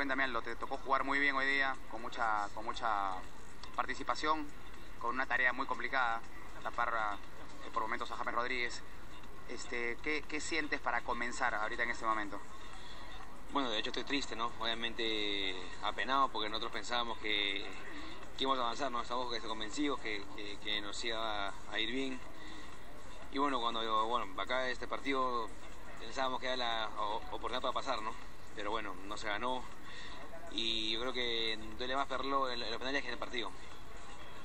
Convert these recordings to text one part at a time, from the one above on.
cuéntame algo, te tocó jugar muy bien hoy día, con mucha, con mucha participación, con una tarea muy complicada, tapar eh, por momentos a James Rodríguez. Este, ¿qué, ¿Qué sientes para comenzar ahorita en este momento? Bueno, de hecho estoy triste, ¿no? Obviamente apenado porque nosotros pensábamos que, íbamos a avanzar, ¿no? Estábamos convencidos que, que- que nos iba a ir bien. Y bueno, cuando bueno, acá este partido pensábamos que era la oportunidad para pasar. Pero bueno, no se ganó. Y yo creo que duele más verlo en, en los penales que en el partido.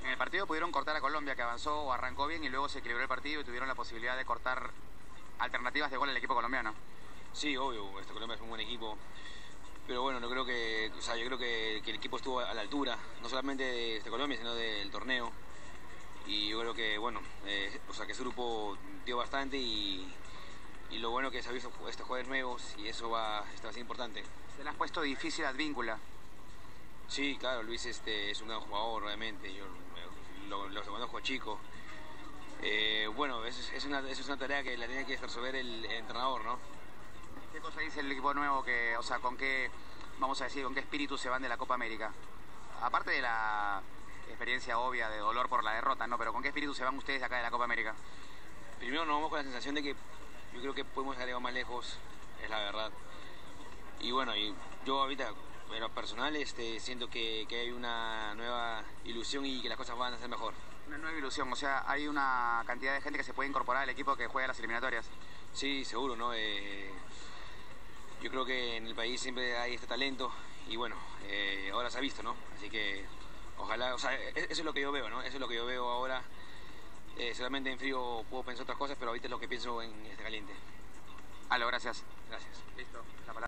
En el partido pudieron cortar a Colombia, que avanzó o arrancó bien y luego se equilibró el partido y tuvieron la posibilidad de cortar alternativas de gol al equipo colombiano. Sí, obvio, este Colombia es un buen equipo. Pero bueno, no creo que, o sea, yo creo que, que el equipo estuvo a la altura, no solamente de este Colombia, sino del torneo. Y yo creo que, bueno, eh, o sea, que ese grupo dio bastante y, y lo bueno que se ha visto estos jugadores nuevos y eso va, esto va a ser importante. Se le has puesto difícil a Advíncula. Sí, claro, Luis este, es un gran jugador, obviamente, yo eh, lo, lo conozco chico. Eh, bueno, es, es, una, es una tarea que la tiene que resolver el, el entrenador, ¿no? ¿Qué cosa dice el equipo nuevo que, o sea, con qué, vamos a decir, con qué espíritu se van de la Copa América? Aparte de la experiencia obvia de dolor por la derrota, ¿no? Pero ¿con qué espíritu se van ustedes de acá de la Copa América? Primero nos vamos con la sensación de que yo creo que podemos llegado más lejos, es la verdad. Y bueno, y yo ahorita, en lo personal, este, siento que, que hay una nueva ilusión y que las cosas van a ser mejor. Una nueva ilusión, o sea, hay una cantidad de gente que se puede incorporar al equipo que juega las eliminatorias. Sí, seguro, ¿no? Eh, yo creo que en el país siempre hay este talento y bueno, eh, ahora se ha visto, ¿no? Así que ojalá, o sea, e- eso es lo que yo veo, ¿no? Eso es lo que yo veo ahora. Solamente en frío puedo pensar otras cosas, pero ahorita es lo que pienso en este caliente. Aló, gracias. Gracias. Listo, la palabra.